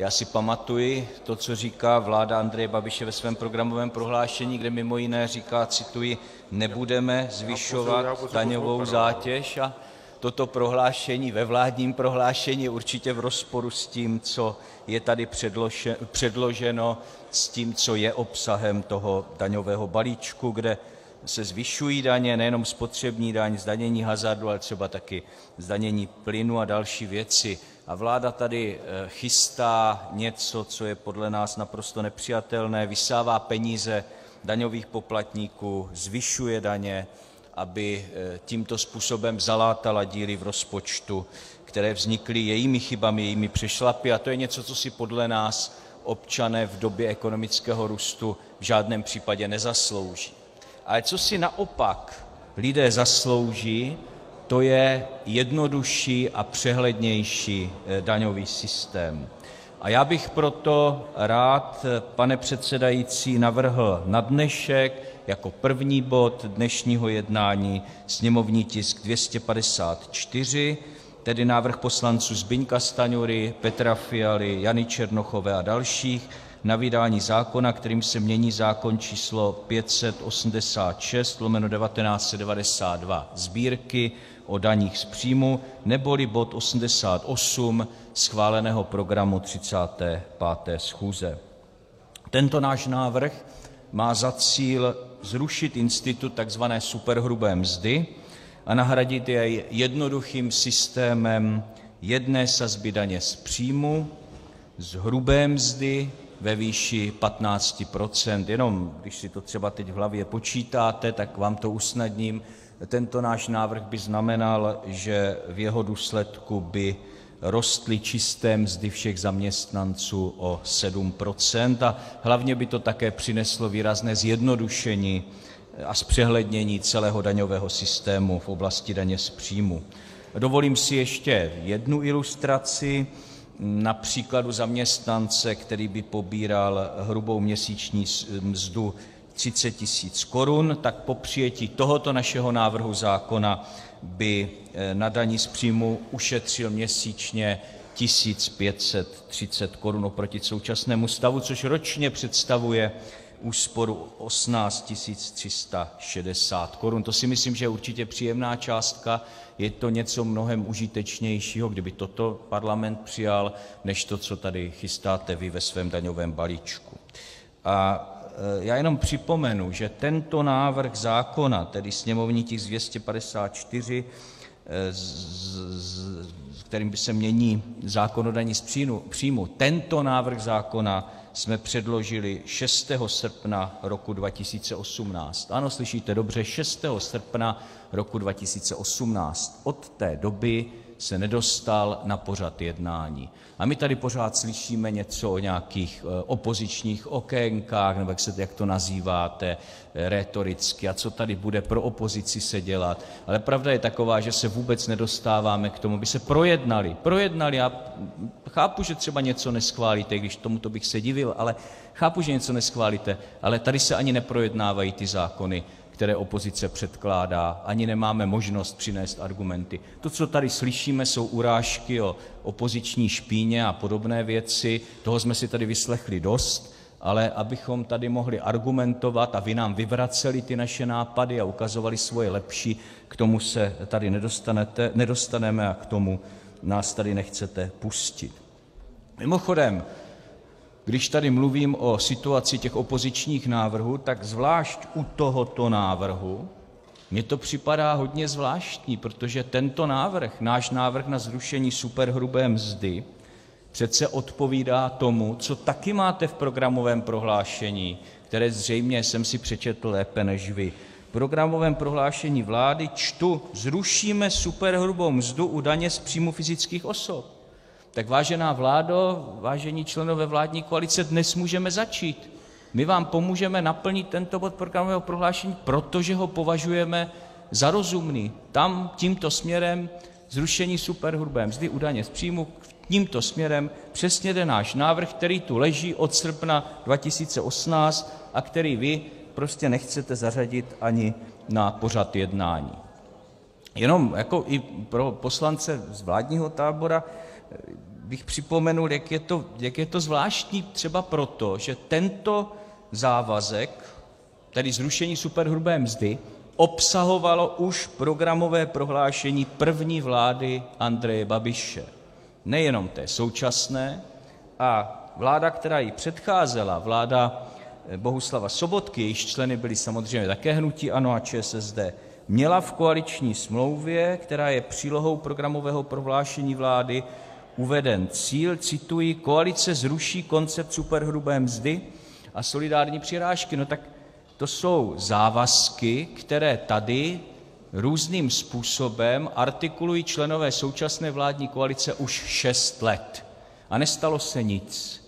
já si pamatuji to, co říká vláda Andreje Babiše ve svém programovém prohlášení, kde mimo jiné říká cituji: Nebudeme zvyšovat daňovou zátěž, a toto prohlášení ve vládním prohlášení je určitě v rozporu s tím, co je tady předloženo, s tím, co je obsahem toho daňového balíčku, kde se zvyšují daně, nejenom spotřební daň, zdanění hazardu, ale třeba taky zdanění plynu a další věci, a vláda tady chystá něco, co je podle nás naprosto nepřijatelné, vysává peníze daňových poplatníků, zvyšuje daně, aby tímto způsobem zalátala díry v rozpočtu, které vznikly jejími chybami, jejími přešlapy, a to je něco, co si podle nás občané v době ekonomického růstu v žádném případě nezaslouží. Ale co si naopak lidé zaslouží, to je jednodušší a přehlednější daňový systém, a já bych proto rád, pane předsedající, navrhl na dnešek jako první bod dnešního jednání sněmovní tisk 254, tedy návrh poslanců Zbyňka Stanjury, Petra Fialy, Jany Černochové a dalších na vydání zákona, kterým se mění zákon č. 586/1992 Sb., o daních z příjmu, neboli bod 88 schváleného programu 35. schůze. Tento náš návrh má za cíl zrušit institut tzv. superhrubé mzdy a nahradit jej jednoduchým systémem jedné sazby daně z příjmu, z hrubé mzdy ve výši 15 %. Jenom když si to třeba teď v hlavě počítáte, tak vám to usnadním, tento náš návrh by znamenal, že v jeho důsledku by rostly čisté mzdy všech zaměstnanců o 7 % a hlavně by to také přineslo výrazné zjednodušení a zpřehlednění celého daňového systému v oblasti daně z příjmu. Dovolím si ještě jednu ilustraci na příkladu zaměstnance, který by pobíral hrubou měsíční mzdu 30 tisíc korun, tak po přijetí tohoto našeho návrhu zákona by na dani z příjmu ušetřil měsíčně 1 530 korun oproti současnému stavu, což ročně představuje úsporu 18 360 korun. To si myslím, že je určitě příjemná částka, je to něco mnohem užitečnějšího, kdyby toto Parlament přijal, než to, co tady chystáte vy ve svém daňovém balíčku. A já jenom připomenu, že tento návrh zákona, tedy sněmovní tisk 254, kterým se mění zákon o dani z příjmu, tento návrh zákona jsme předložili 6. srpna roku 2018. Ano, slyšíte dobře, 6. srpna roku 2018. Od té doby se nedostal na pořad jednání. A my tady pořád slyšíme něco o nějakých opozičních okénkách, nebo jak to nazýváte rétoricky, a co tady bude pro opozici se dělat, ale pravda je taková, že se vůbec nedostáváme k tomu, aby se projednaly, projednaly, já chápu, že třeba něco neschválíte, i když tomuto bych se divil, ale chápu, že něco neschválíte, ale tady se ani neprojednávají ty zákony, které opozice předkládá, ani nemáme možnost přinést argumenty. To, co tady slyšíme, jsou urážky o opoziční špíně a podobné věci, toho jsme si tady vyslechli dost, ale abychom tady mohli argumentovat a vy nám vyvraceli ty naše nápady a ukazovali svoje lepší, k tomu se tady nedostaneme a k tomu nás tady nechcete pustit. Mimochodem, když tady mluvím o situaci těch opozičních návrhů, tak zvlášť u tohoto návrhu mně to připadá hodně zvláštní, protože tento návrh, náš návrh na zrušení superhrubé mzdy, přece odpovídá tomu, co taky máte v programovém prohlášení, které zřejmě jsem si přečetl lépe než vy. V programovém prohlášení vlády čtu: Zrušíme superhrubou mzdu u daně z příjmu fyzických osob. Tak vážená vládo, vážení členové vládní koalice, dnes můžeme začít. My vám pomůžeme naplnit tento bod programového prohlášení, protože ho považujeme za rozumný. Tam tímto směrem zrušení superhrubé mzdy u daně z příjmu, tímto směrem přesně jde náš návrh, který tu leží od srpna 2018 a který vy prostě nechcete zařadit ani na pořad jednání. Jenom jako i pro poslance z vládního tábora bych připomenul, jak je to zvláštní třeba proto, že tento závazek, tedy zrušení superhrubé mzdy, obsahovalo už programové prohlášení první vlády Andreje Babiše, nejenom té současné, a vláda, která jí předcházela, vláda Bohuslava Sobotky, jejíž členy byly samozřejmě také hnutí ANO a ČSSD, měla v koaliční smlouvě, která je přílohou programového prohlášení vlády, uveden cíl - cituji: "Koalice zruší koncept superhrubé mzdy a solidární přirážky." No tak to jsou závazky, které tady různým způsobem artikulují členové současné vládní koalice už šest let, a nestalo se nic.